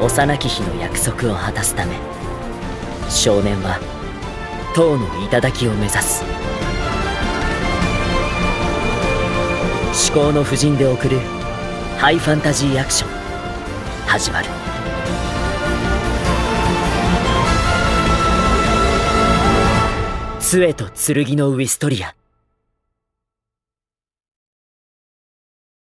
幼き日の約束を果たすため少年は塔の頂を目指す。至高の婦人で送るハイファンタジーアクション始まる。杖と剣のウィストリア。